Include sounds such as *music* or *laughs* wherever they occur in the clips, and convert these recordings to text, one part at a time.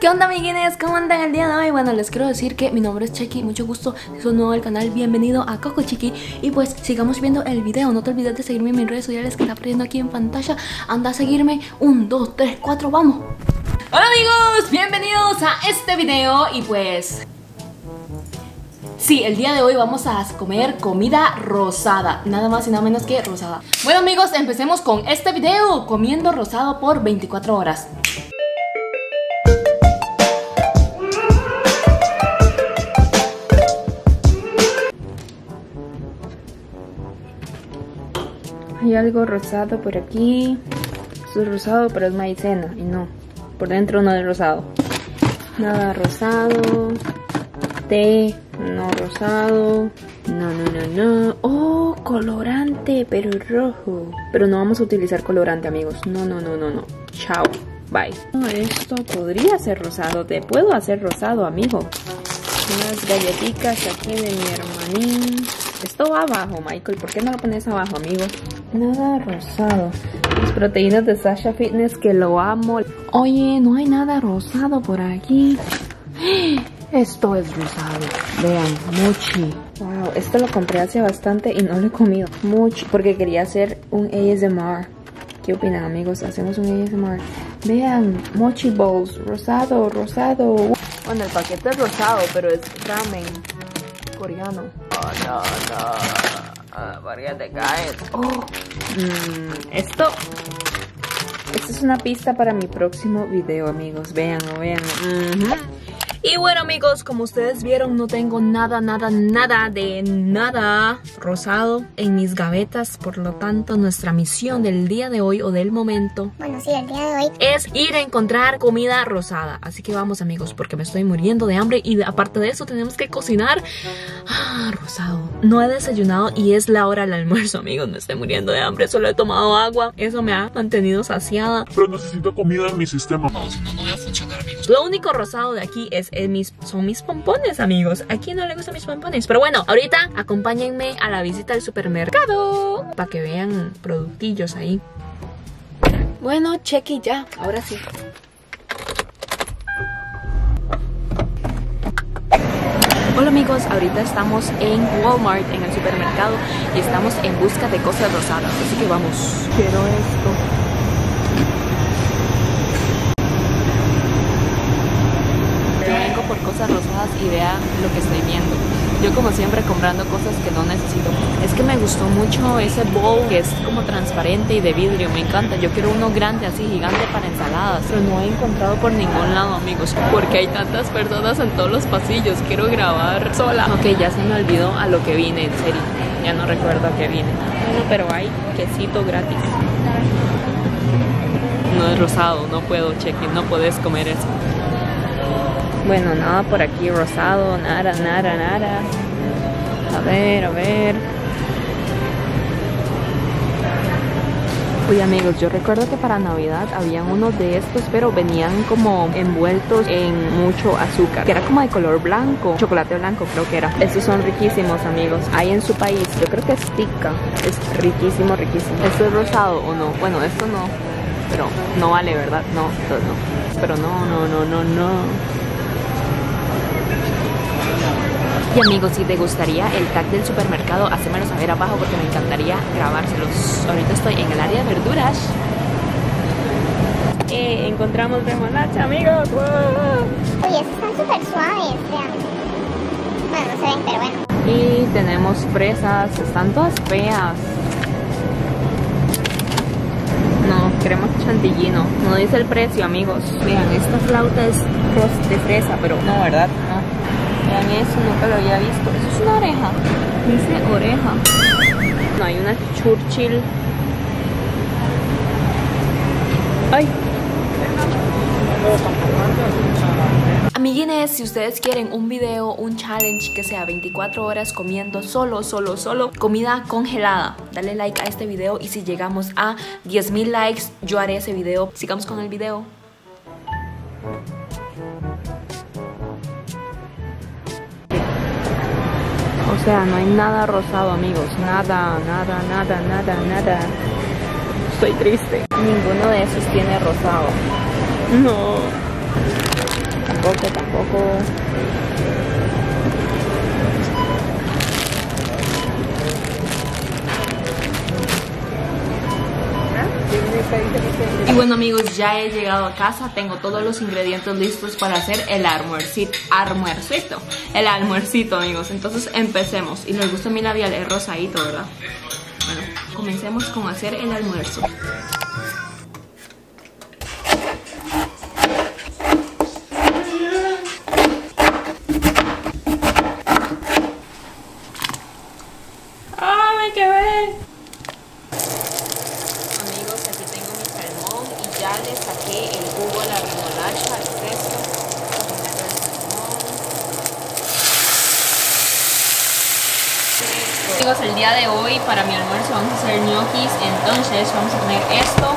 ¿Qué onda amiguines? ¿Cómo andan el día de hoy? Bueno, les quiero decir que mi nombre es Chequi, mucho gusto, si sos nuevo al canal, bienvenido a Coco Chiqui. Y pues sigamos viendo el video, no te olvides de seguirme en mis redes sociales que está apareciendo aquí en pantalla. Anda a seguirme, 1, 2, 3, 4, vamos. Hola amigos, bienvenidos a este video. Y pues... Sí, el día de hoy vamos a comer comida rosada. Nada más y nada menos que rosada. Bueno amigos, empecemos con este video. Comiendo rosado por 24 horas Hay algo rosado por aquí. Esto es rosado, pero es maicena. Y no, por dentro no es rosado. Nada rosado. Té, no rosado. No, no, no, no. Oh, colorante, pero rojo. Pero no vamos a utilizar colorante, amigos. No, no, no, no, no. Chao. Bye. Esto podría ser rosado. Te puedo hacer rosado, amigo. Unas galletitas aquí de mi hermanín. Esto va abajo, Michael. ¿Por qué no lo pones abajo, amigo? Nada rosado. Las proteínas de Sasha Fitness que lo amo. Oye, no hay nada rosado por aquí. *gasps* Esto es rosado. Vean, mochi. Wow, esto lo compré hace bastante y no lo he comido. Mochi, porque quería hacer un ASMR. ¿Qué opinan, amigos? Hacemos un ASMR. Vean, mochi bowls. Rosado, rosado. Bueno, el paquete es rosado, pero es ramen coreano. Oh, no, no. Ah, ¿Por qué te caes? Oh. Mm, esto... Esto es una pista para mi próximo video, amigos. Véanlo, véanlo. Y bueno amigos, como ustedes vieron no tengo nada, nada, nada de nada rosado en mis gavetas. Por lo tanto nuestra misión del día de hoy o del momento Bueno sí, el día de hoy. Es ir a encontrar comida rosada. Así que vamos amigos porque me estoy muriendo de hambre Y aparte de eso tenemos que cocinar. Ah, Rosado. No he desayunado y es la hora del almuerzo amigos. Me estoy muriendo de hambre, solo he tomado agua. Eso me ha mantenido saciada. Pero necesito comida en mi sistema. No, si no, no voy a funcionar amigos. Lo único rosado de aquí es mis, son mis pompones, amigos. ¿A quién no le gustan mis pompones? Pero bueno, ahorita acompáñenme a la visita al supermercado para que vean productillos ahí. Bueno, cheque ya, ahora sí. Hola amigos, ahorita estamos en Walmart, en el supermercado y estamos en busca de cosas rosadas, así que vamos. Quiero esto. por cosas rosadas y vea lo que estoy viendo. Yo como siempre comprando cosas que no necesito. Es que me gustó mucho ese bowl que es como transparente y de vidrio, me encanta. Yo quiero uno grande así, gigante para ensaladas. Pero no he encontrado por ningún lado, amigos. Porque hay tantas personas en todos los pasillos. Quiero grabar sola. Ok, ya se me olvidó a lo que vine, en serio. Ya no recuerdo a qué vine. Bueno, pero hay quesito gratis. No es rosado, no puedo, cheque, no puedes comer eso. Bueno, nada por aquí rosado, nada, nada, nada. A ver, a ver. Uy amigos, yo recuerdo que para Navidad habían unos de estos, pero venían como envueltos en mucho azúcar, que era como de color blanco, chocolate blanco creo que era. Estos son riquísimos amigos, hay en su país, yo creo que es tica, es riquísimo, riquísimo. ¿Esto es rosado o no? Bueno, esto no, pero no vale, ¿verdad? No, esto no. Pero no, no, no, no, no. Y amigos, si te gustaría el tag del supermercado, hacémelo saber abajo porque me encantaría grabárselos. Ahorita estoy en el área de verduras. Eh, encontramos remolacha, amigos. Oye, están súper suaves, vean. Bueno, no se ven, pero bueno. Y tenemos fresas, están todas feas. No, queremos chantillino. No dice el precio, amigos. Vean, esta flauta es de fresa, pero no, ¿verdad? Vean eso, nunca lo había visto. Eso es una oreja. Dice oreja. No, hay una Churchill. Ay. Amiguines, si ustedes quieren un video, un challenge que sea 24 horas comiendo solo, solo, solo comida congelada, dale like a este video y si llegamos a 10.000 likes, yo haré ese video. Sigamos con el video. Sea, no hay nada rosado, amigos. Nada, nada, nada, nada, nada. Estoy triste. Ninguno de esos tiene rosado. No. tampoco, tampoco. Y bueno amigos, ya he llegado a casa, tengo todos los ingredientes listos para hacer el almuercito, almuercito, el almuercito amigos, entonces empecemos, y les gusta mi labial, es rosadito, ¿verdad? Bueno, comencemos con hacer el almuerzo. ¡Ah, me quedé! Amigos, aquí tengo mi salmón y ya le saqué el jugo, la remolacha, el fresco. Vamos a meter el salmón. El día de hoy para mi almuerzo vamos a hacer ñoquis, entonces vamos a poner esto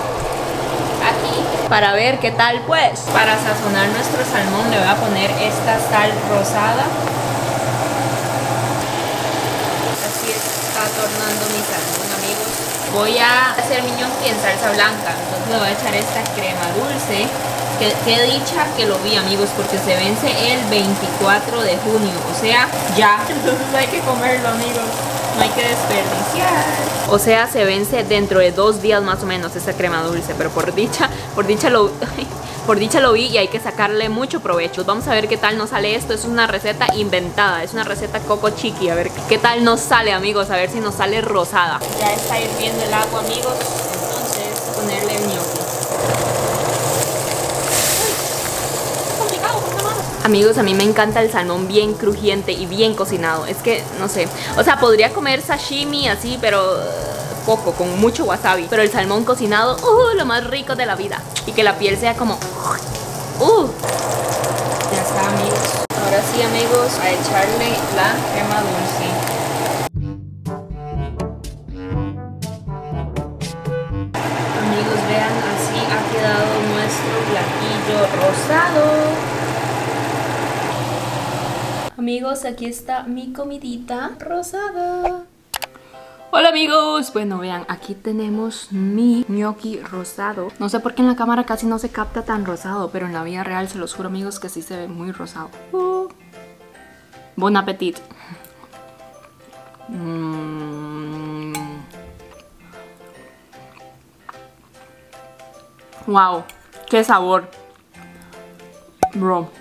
aquí para ver qué tal pues. Para sazonar nuestro salmón le voy a poner esta sal rosada. Así está tornando mi salmón amigos. Voy a hacer mi ñoqui en salsa blanca, entonces le voy a echar esta crema dulce. Qué, qué dicha que lo vi amigos porque se vence el 24 de junio, o sea ya. *laughs* Entonces hay que comerlo amigos no hay que desperdiciar. O sea, se vence dentro de dos días más o menos esta crema dulce, pero por dicha, por dicha lo, *laughs* por dicha lo vi y hay que sacarle mucho provecho. Vamos a ver qué tal nos sale esto. Es una receta inventada, es una receta coco chiqui. A ver qué tal nos sale, amigos. A ver si nos sale rosada. Ya está hirviendo el agua, amigos. Entonces, ponerle el gnocchi. Amigos, a mí me encanta el salmón bien crujiente y bien cocinado. Es que, no sé, o sea, podría comer sashimi así, pero uh, poco, con mucho wasabi. Pero el salmón cocinado, uh, lo más rico de la vida. Y que la piel sea como, uh. Ya está, amigos. Ahora sí, amigos, a echarle la crema dulce. Amigos, aquí está mi comidita rosada. Hola amigos, bueno vean, aquí tenemos mi gnocchi rosado No sé por qué en la cámara casi no se capta tan rosado Pero en la vida real se los juro amigos que sí se ve muy rosado uh. Bon appetit mm. Wow, qué sabor Bro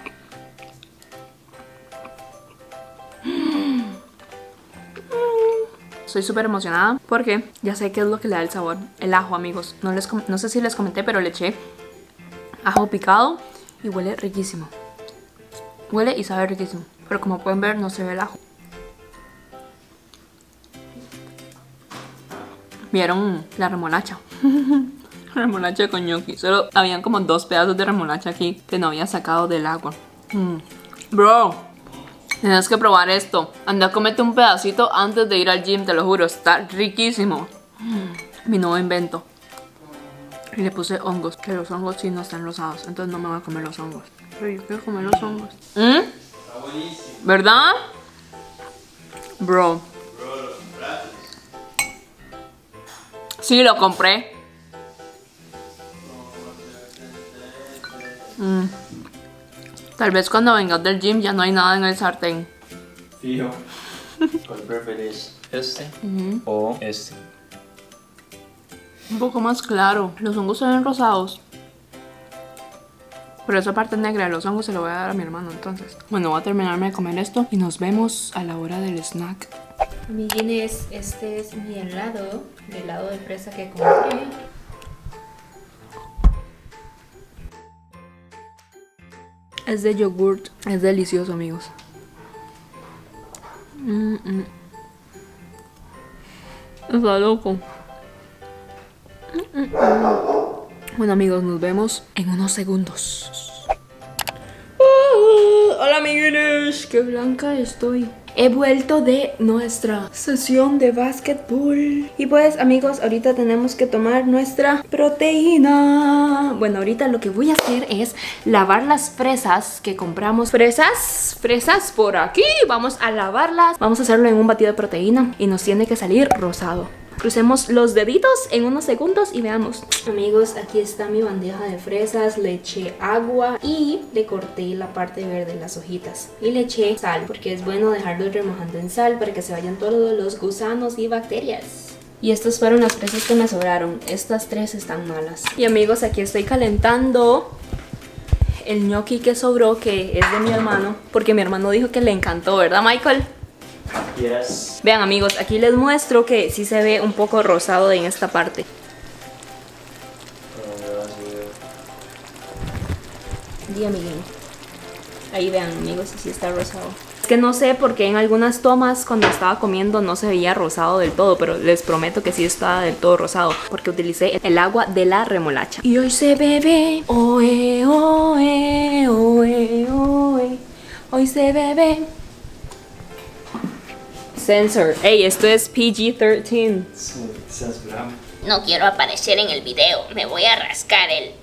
Estoy súper emocionada porque ya sé qué es lo que le da el sabor. El ajo, amigos. No, les no sé si les comenté, pero le eché ajo picado y huele riquísimo. Huele y sabe riquísimo. Pero como pueden ver, no se ve el ajo. ¿Vieron la remolacha? *laughs* remolacha con gnocchi. Solo habían como dos pedazos de remolacha aquí que no había sacado del agua. Mm. Bro, Tienes que probar esto. Anda, comete un pedacito antes de ir al gym, te lo juro. Está riquísimo. Mi nuevo invento. Y le puse hongos, que los hongos sí no están rosados. Entonces no me voy a comer los hongos. Pero yo quiero comer los hongos. ¿Mm? ¿Verdad? Bro. Sí, lo compré. Tal vez cuando vengas del gym ya no hay nada en el sartén. Fijo. *laughs* ¿Cuál prefieres? ¿Este o este? Un poco más claro. Los hongos se ven rosados. Pero esa parte negra de los hongos se lo voy a dar a mi hermano entonces. Bueno, voy a terminarme de comer esto y nos vemos a la hora del snack. Amiguines, este es mi helado, el helado de fresa que compré. Es de yogurt, es delicioso amigos. Mm, mm. Está loco. Mm, bueno amigos, nos vemos en unos segundos. Uh, hola amiguines, qué blanca estoy. He vuelto de nuestra sesión de básquetbol. Y pues amigos, ahorita tenemos que tomar nuestra proteína. Bueno, ahorita lo que voy a hacer es lavar las fresas que compramos. Fresas, fresas por aquí. Vamos a lavarlas. Vamos a hacerlo en un batido de proteína. Y nos tiene que salir rosado. Crucemos los deditos en unos segundos y veamos. Amigos, aquí está mi bandeja de fresas. Le eché agua y le corté la parte verde, las hojitas. Y le eché sal, porque es bueno dejarlo remojando en sal para que se vayan todos los gusanos y bacterias. Y estas fueron las fresas que me sobraron. Estas tres están malas. Y amigos, aquí estoy calentando el gnocchi que sobró, que es de mi hermano. Porque mi hermano dijo que le encantó, ¿verdad, Michael? Yes. Vean, amigos, aquí les muestro que sí se ve un poco rosado en esta parte. Y amiguín. Ahí vean, amigos, si sí está rosado. Es que no sé porque en algunas tomas cuando estaba comiendo no se veía rosado del todo, pero les prometo que sí estaba del todo rosado porque utilicé el agua de la remolacha. Y hoy se bebe, oe, oe, oe, oe. Hoy se bebe. Censor. Ey, esto es PG-13. No quiero aparecer en el video. Me voy a rascar el.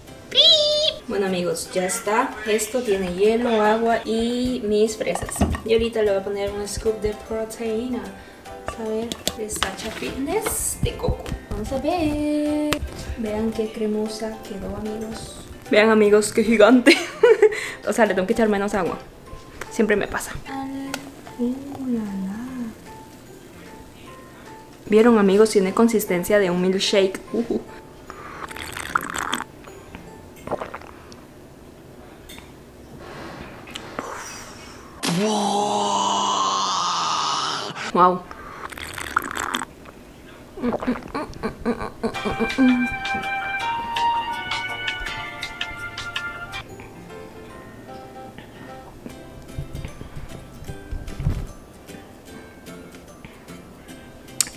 Bueno amigos, ya está. Esto tiene hielo, agua y mis fresas. Y ahorita le voy a poner un scoop de proteína. Vamos a ver, de Sacha Fitness de coco. Vamos a ver. Vean qué cremosa quedó amigos. Vean amigos, qué gigante. *laughs* o sea, le tengo que echar menos agua. Siempre me pasa. Vieron amigos, tiene consistencia de un milkshake. Uh. Wow.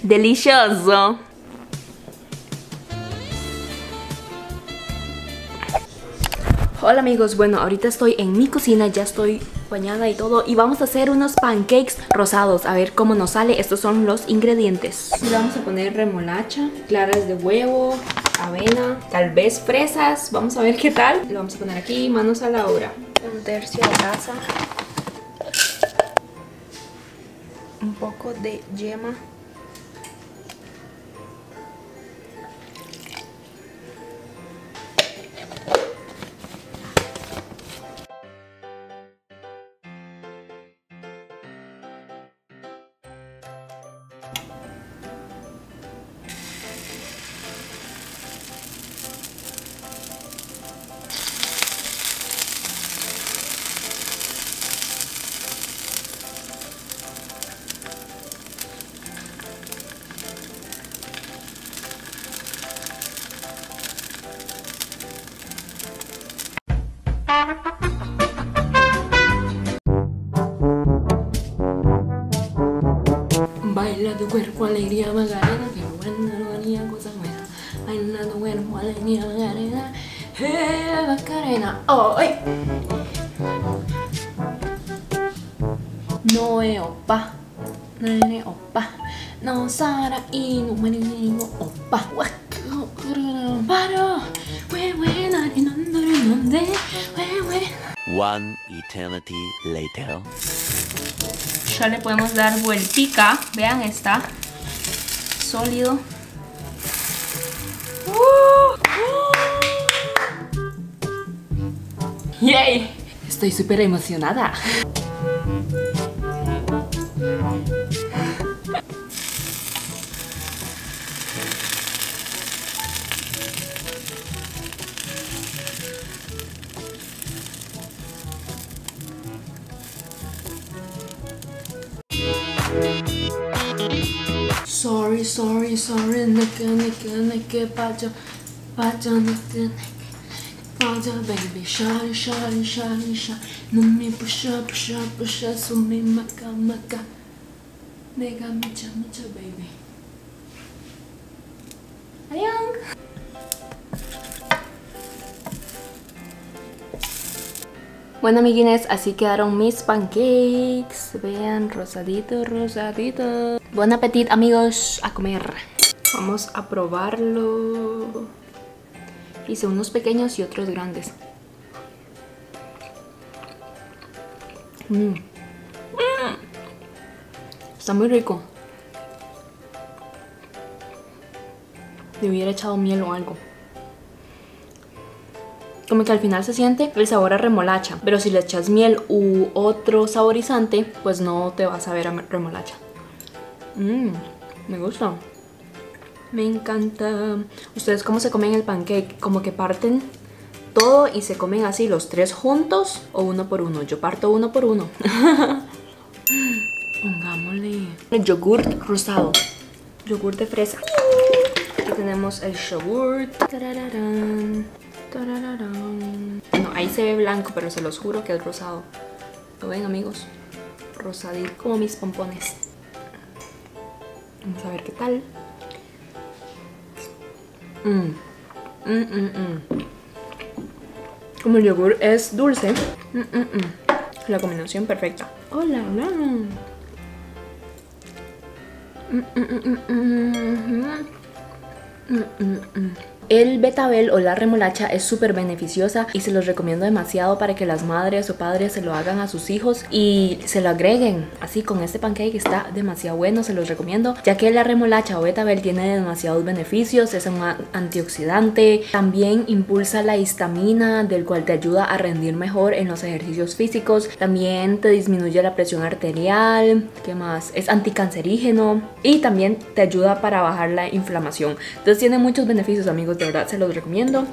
Delicioso. Hola amigos, bueno, ahorita estoy en mi cocina, ya estoy y todo y vamos a hacer unos pancakes rosados, a ver cómo nos sale, estos son los ingredientes. Le vamos a poner remolacha, claras de huevo, avena, tal vez fresas, vamos a ver qué tal. Lo vamos a poner aquí, manos a la obra. Un tercio de grasa, un poco de yema alegría, Macarena, que buena armonía, cosa buena. Baila tu cuerpo, alegría, Macarena, eh, Macarena, oh, ay. Opa, opa, no Sara y no me opa. Paro, buena, buena. One eternity later. Ya le podemos dar vueltica. Vean, está sólido. ¡Uh! ¡Yay! Estoy súper emocionada. gonna, gonna get pacho, pacho, no tiene baby, no me maca, maca, nega, baby. Bueno, amiguines, así quedaron mis pancakes. Vean, rosadito, rosadito. Buen apetito, amigos, a comer. Vamos a probarlo. Hice unos pequeños y otros grandes. Mm. Mm. Está muy rico. Le hubiera echado miel o algo. Como que al final se siente el sabor a remolacha. Pero si le echas miel u otro saborizante, pues no te vas a ver a remolacha. Mmm, me gusta. Me encanta. ¿Ustedes cómo se comen el pancake? Como que parten todo y se comen así los tres juntos o uno por uno. Yo parto uno por uno. *laughs* Pongámosle el yogur rosado. Yogur de fresa. Aquí tenemos el yogur. Tarararán, tarararán. No, ahí se ve blanco, pero se los juro que es rosado. ¿Lo ven, amigos? Rosadito, como mis pompones. Vamos a ver qué tal. Mmm. Mmm, mmm, mmm. Como el yogur es dulce, mm, mm, mm. la combinación perfecta. Hola, hola. El betabel o la remolacha es súper beneficiosa y se los recomiendo demasiado para que las madres o padres se lo hagan a sus hijos y se lo agreguen. Así con este pancake está demasiado bueno, se los recomiendo, ya que la remolacha o betabel tiene demasiados beneficios, es un antioxidante, también impulsa la histamina, del cual te ayuda a rendir mejor en los ejercicios físicos, también te disminuye la presión arterial, ¿qué más? Es anticancerígeno y también te ayuda para bajar la inflamación. Entonces tiene muchos beneficios amigos de verdad se los recomiendo.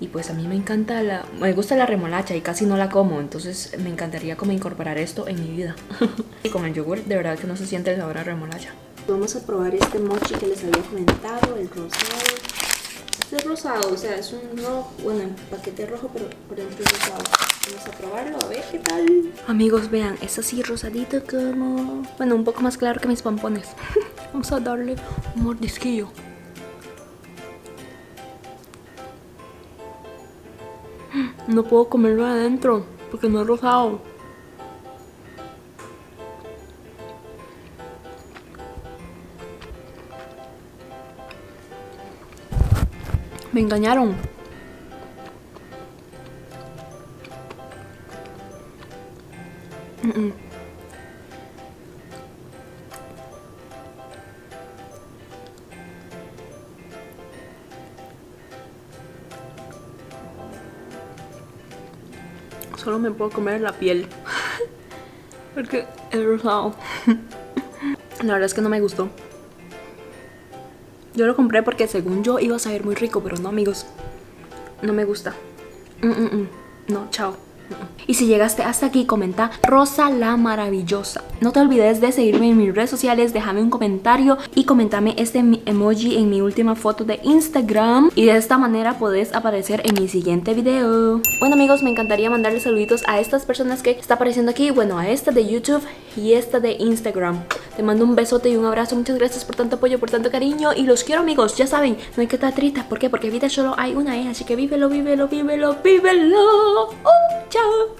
Y pues a mí me encanta la... Me gusta la remolacha y casi no la como, entonces me encantaría como incorporar esto en mi vida. *laughs* y con el yogur de verdad que no se siente el sabor a remolacha. Vamos a probar este mochi que les había comentado, el rosado. Este es rosado, o sea, es un rojo, bueno, en paquete rojo, pero por dentro es rosado. Vamos a probarlo, a ver qué tal. Amigos, vean, es así rosadito como... Bueno, un poco más claro que mis pompones. *laughs* Vamos a darle un mordisquillo. No puedo comerlo adentro porque no es rosado. Me engañaron. Solo me puedo comer la piel. Porque es rosado. La verdad es que no me gustó. Yo lo compré porque según yo iba a saber muy rico, pero no amigos. No me gusta. Mm, mm, mm. No, chao. Y si llegaste hasta aquí, comenta Rosa la Maravillosa. No te olvides de seguirme en mis redes sociales, déjame un comentario y comentame este emoji en mi última foto de Instagram. Y de esta manera podés aparecer en mi siguiente video. Bueno amigos, me encantaría mandarle saluditos a estas personas que está apareciendo aquí. Bueno, a esta de YouTube y esta de Instagram. Te mando un besote y un abrazo. Muchas gracias por tanto apoyo, por tanto cariño. Y los quiero amigos, ya saben, no hay que estar tristes. ¿Por qué? Porque vida solo hay una, ¿eh? Así que vívelo, vívelo, vívelo, vívelo. Oh, chao.